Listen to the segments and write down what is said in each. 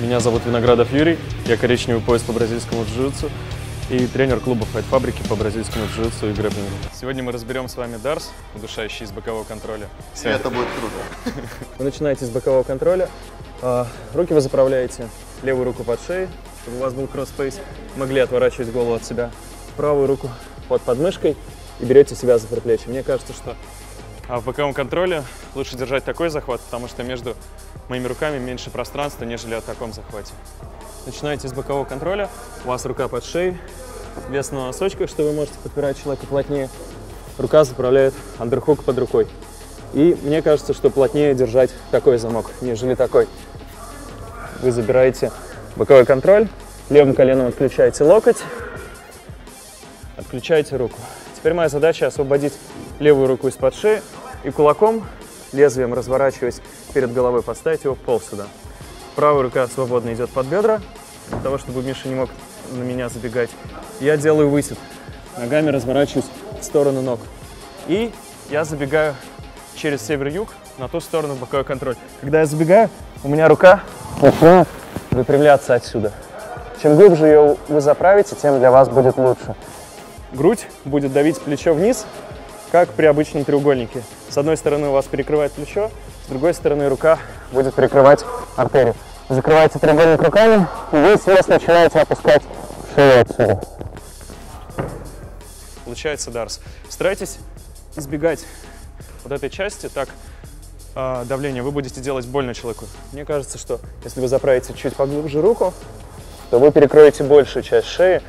Меня зовут Виноградов Юрий, я коричневый пояс по бразильскому джиу-джитсу и тренер клуба Fight Фабрики по бразильскому джиу-джитсу и грэпплингу. Сегодня мы разберем с вами дарс, удушающий из бокового контроля. И это будет круто. Вы начинаете с бокового контроля, а, руки вы заправляете, левую руку под шеей, чтобы у вас был кросс-спейс, могли отворачивать голову от себя, правую руку под подмышкой и берете себя за предплечье. Мне кажется, что а в боковом контроле лучше держать такой захват, потому что между моими руками меньше пространства, нежели о таком захвате. Начинаете с бокового контроля, у вас рука под шеей, вес на носочках, что вы можете подпирать человека плотнее. Рука заправляет андерхук под рукой. И мне кажется, что плотнее держать такой замок, нежели такой. Вы забираете боковой контроль, левым коленом отключаете локоть, отключаете руку. Теперь моя задача освободить левую руку из-под шеи и кулаком, лезвием разворачиваясь перед головой, поставить его в пол сюда. Правая рука свободно идет под бедра, для того, чтобы Миша не мог на меня забегать. Я делаю высед. Ногами разворачиваюсь в сторону ног. И я забегаю через север-юг на ту сторону боковой контроль. Когда я забегаю, у меня рука выпрямляться отсюда. Чем глубже ее вы заправите, тем для вас будет лучше. Грудь будет давить плечо вниз, как при обычном треугольнике. С одной стороны у вас перекрывает плечо, с другой стороны рука будет перекрывать артерию. Закрываете треугольник руками, и весь вес начинаете опускать шею отсюда. Получается дарс. Старайтесь избегать вот этой части, так э, давление вы будете делать больно человеку. Мне кажется, что если вы заправите чуть поглубже руку, то вы перекроете большую часть шеи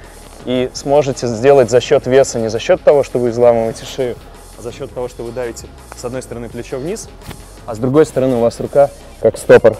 и сможете сделать за счет веса, не за счет того, что вы изламываете шею, а за счет того, что вы давите с одной стороны плечо вниз, а с другой стороны у вас рука как стопор